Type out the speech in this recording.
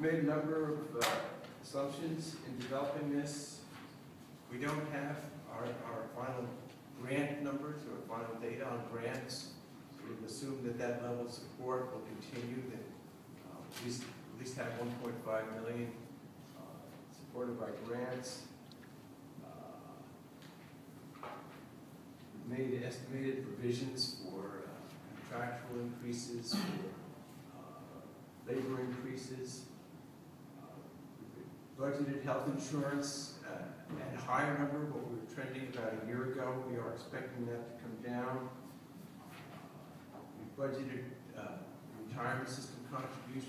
made a number of uh, assumptions in developing this. We don't have our, our final grant numbers or final data on grants. So We've assumed that that level of support will continue, that uh, at least, at least have 1.5 million uh, supported by grants. Uh, Made estimated provisions for uh, contractual increases, for uh, labor increases. Budgeted health insurance uh, at a higher number, what we were trending about a year ago. We are expecting that to come down. We budgeted uh, retirement system contributions